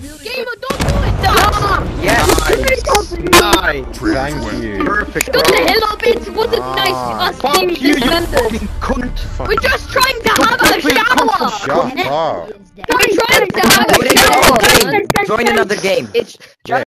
Gamer, don't do it! Yes. Nice. Thank you. Perfect, Shut the hell up, it wasn't Ah. nice us Fuck being you, you defenders. fucking cunt. We're just trying to have a shower! Shut up. We're trying to have a shower! Join another game. It's